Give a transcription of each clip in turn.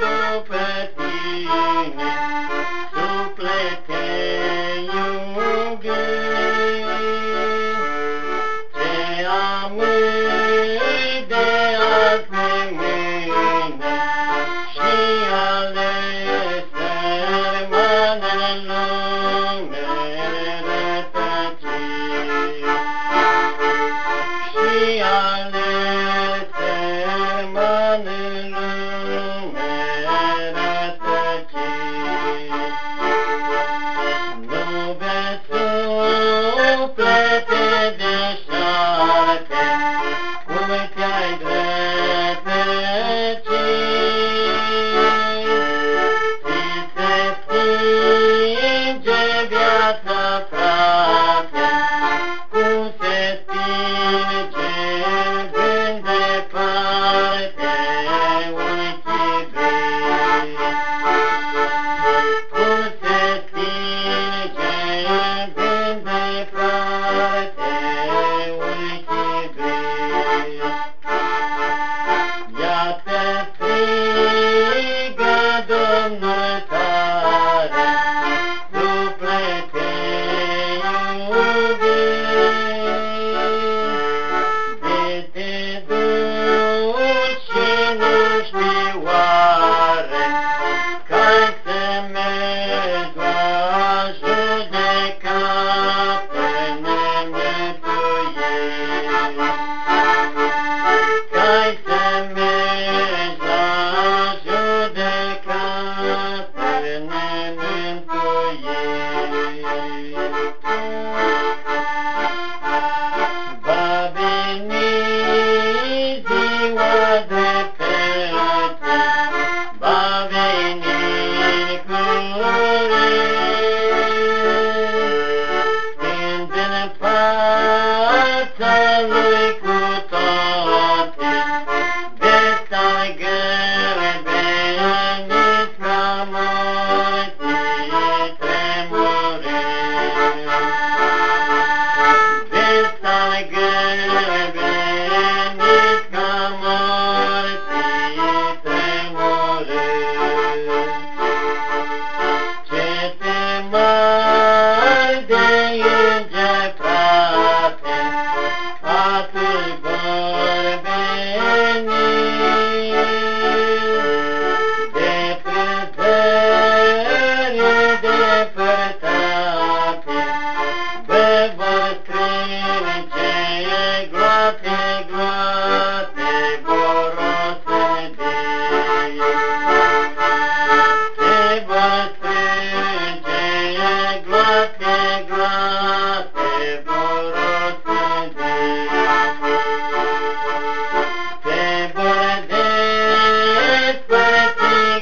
după tine, Suplete iubi, Te amâi de azi Și ale sărmanelor,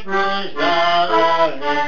Krishna